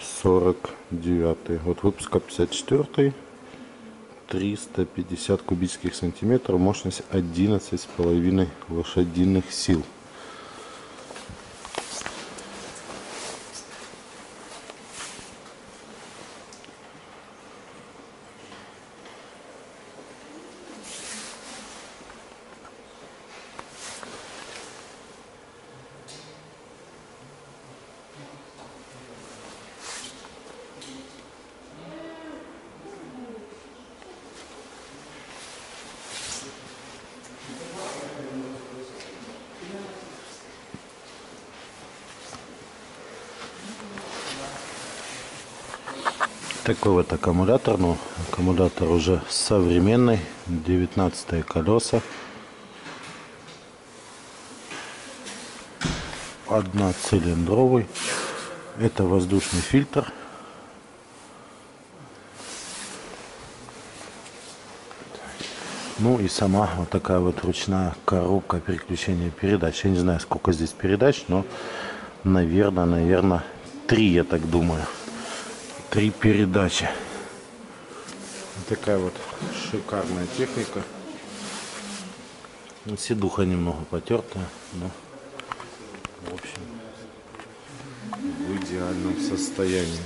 49 год выпуска 54 350 кубических сантиметров. Мощность 11 с половиной лошадиных сил такой вот аккумулятор но аккумулятор уже современный 19 колеса. Одноцилиндровый. Это воздушный фильтр. Ну и сама вот такая вот ручная коробка переключения передач. Я не знаю сколько здесь передач но наверное наверное три я так думаю три передачи. Вот такая вот шикарная техника. Ну, седуха немного потертая, но в общем в идеальном состоянии.